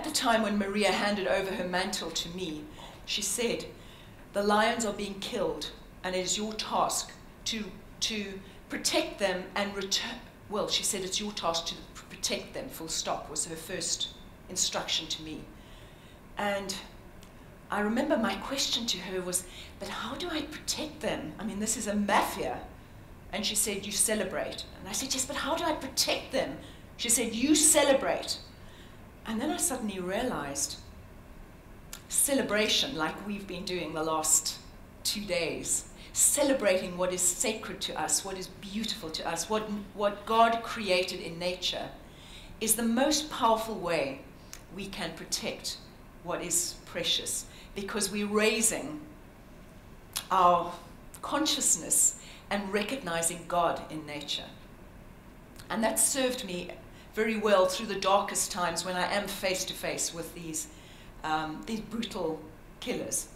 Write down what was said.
at the time when Maria handed over her mantle to me, she said, The lions are being killed, and it is your task to, to protect them and return. Well, she said, It's your task to protect them, full stop, was her first instruction to me. And I remember my question to her was, But how do I protect them? I mean, this is a mafia. And she said, You celebrate. And I said, Yes, but how do I protect them? She said, You celebrate. And then I suddenly realized celebration, like we've been doing the last two days, celebrating what is sacred to us, what is beautiful to us, what, what God created in nature, is the most powerful way we can protect what is precious because we're raising our consciousness and recognizing God in nature. And that served me very well through the darkest times when I am face to face with these, um, these brutal killers.